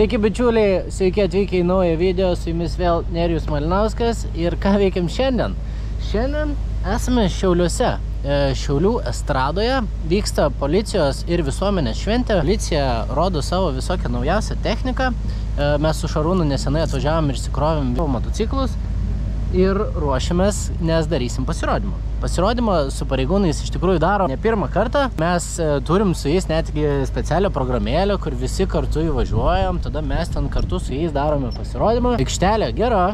Sveiki bičiuliai, sveiki atvykę į naują video, su jumis vėl Nerijus Malinauskas ir ką veikiam šiandien? Šiandien esame Šiauliuose. E, Šiaulių estradoje vyksta policijos ir visuomenės šventė. Policija rodo savo visokią naujausią techniką. E, Mes su Šarūnu nesenai atvažiavom ir įsikrovėm motociklus ir ruošiamės, nes darysim pasirodymą. Pasirodymą su pareigūnais iš tikrųjų daro ne pirmą kartą. Mes e, turim su jais netgi specialią programėlę, kur visi kartu įvažiuojam, tada mes ten kartu su jais darome pasirodymą. Aikštelė gera,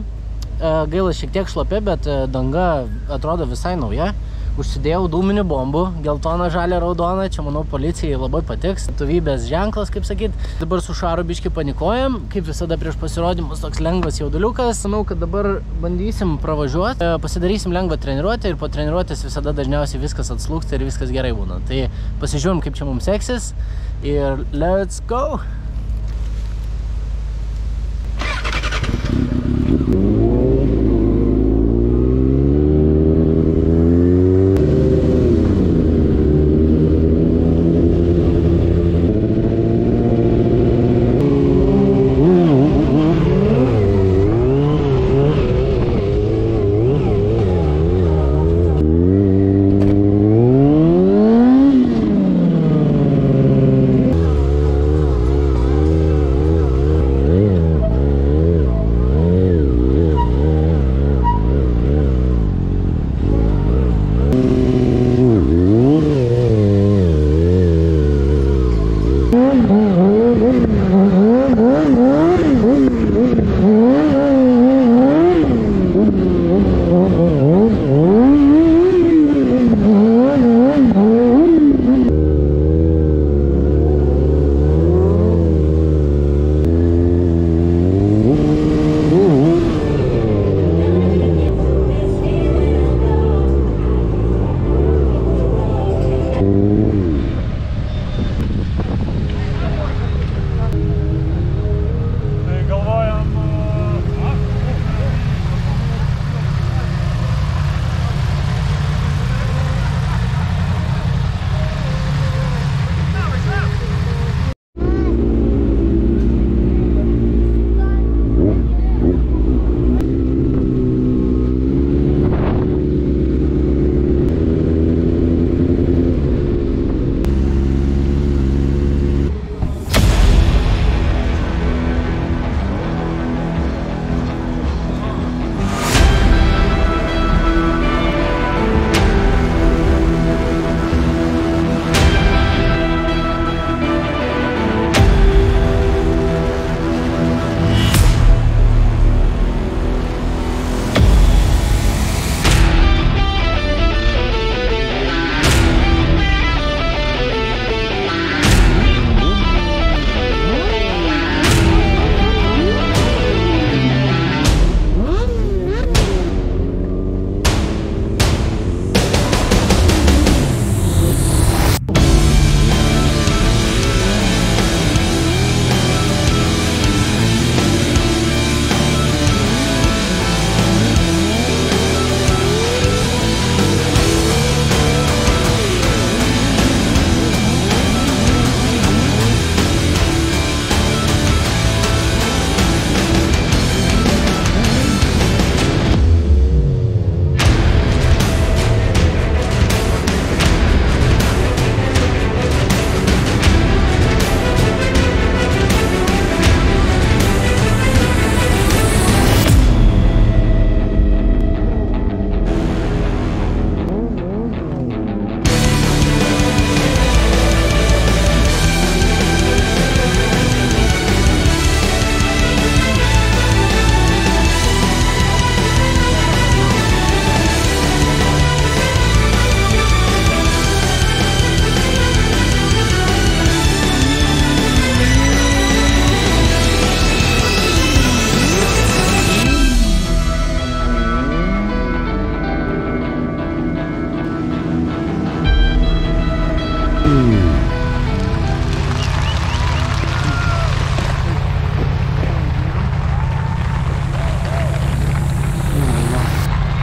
e, gaila šiek tiek šlapia, bet e, danga atrodo visai nauja. Užsidėjau dūminių bombų, geltoną, žalę, raudoną, čia manau policijai labai patiks. Tuvybės ženklas, kaip sakyt. Dabar su Šaru biški panikuojam, kaip visada prieš pasirodymus toks lengvas jauduliukas. Manau, kad dabar bandysim pravažiuoti, e, pasidarysim lengvą treniruotę ir po treniruotės visada dažniausiai viskas atslūksta ir viskas gerai būna. Tai pasižiūrim, kaip čia mums seksis ir let's go!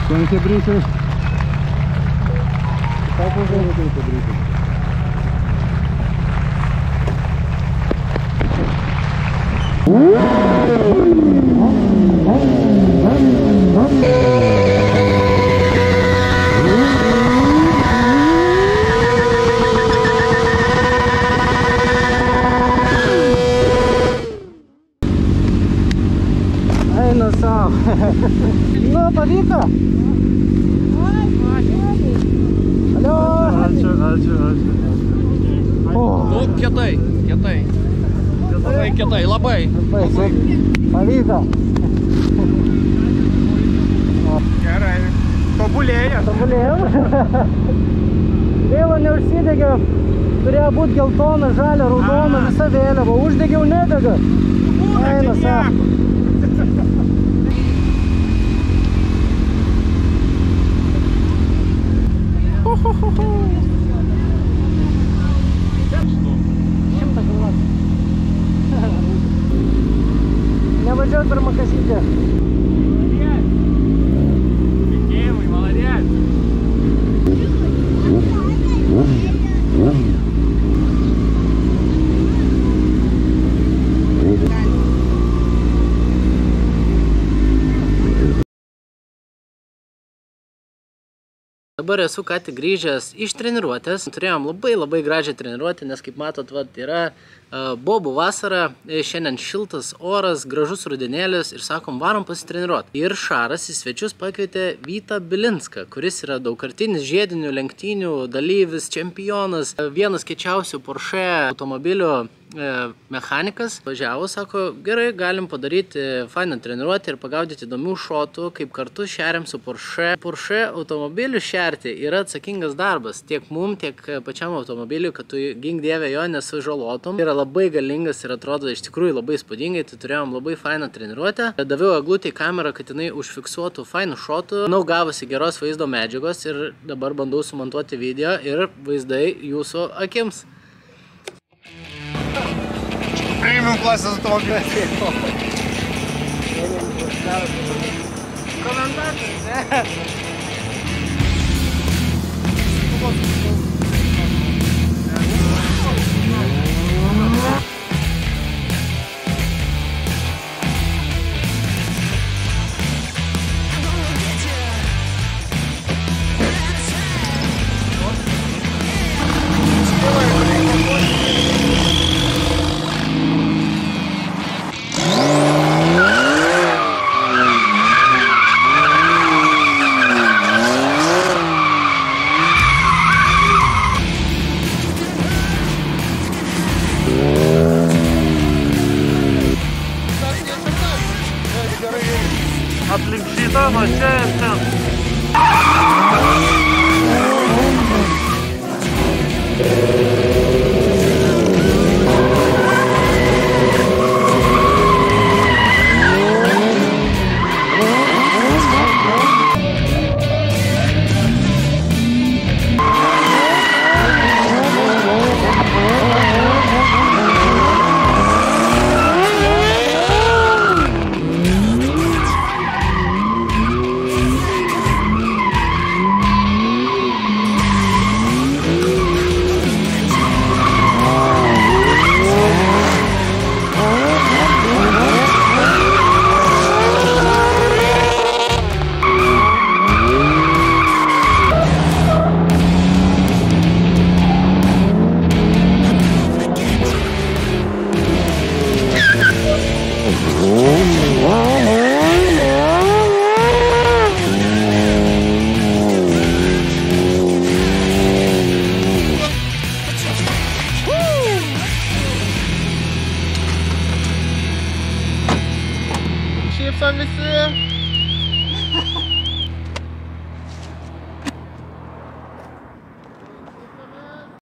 Quando você brinca, né? Qual o problema que você brinca? Kad reikia breikas. Vika. Alio. Ačiū, ačiū, ačiū. O, Nu, kietai, kietai. Labai kietai, labai. baisiai. Pavyko. Gerai. Tobulėja. Tobulėjom. Vėla neužsidegė. Turėjo būti geltona, žalia, raudona, visa vėliava. Uždegiau nedega. Eina, sako. Чем так глаз? Я бы делал Dabar esu ką tik grįžęs iš treniruotės. Turėjom labai labai gražią treniruotę, nes kaip matot, vat, yra uh, bobų vasara, e, šiandien šiltas oras, gražus rudenėlis ir sakom, varom pasitreniruoti. Ir Šaras į svečius pakvietė Vytą Bilinską, kuris yra daugkartinis žiedinių lenktynių dalyvis, čempionas, e, vienas kečiausių Porsche automobilių e, mechanikas važiavo, sako, gerai, galim padaryti fainą treniruotę ir pagaudyti įdomių šotų, kaip kartu šeriam su Porsche. Porsche automobilių šerti yra atsakingas darbas tiek mum, tiek pačiam automobiliui, kad tu gink dievę jo nesužalotum. Yra labai galingas ir atrodo iš tikrųjų labai spūdingai, tai turėjom labai fainą treniruotę. Daviau eglutį į kamerą, kad jinai užfiksuotų fainų šotų. Manau, gavosi geros vaizdo medžiagos ir dabar bandau sumontuoti video ir vaizdai jūsų akims. Premium klasės automobilis. Komentatorius, ne?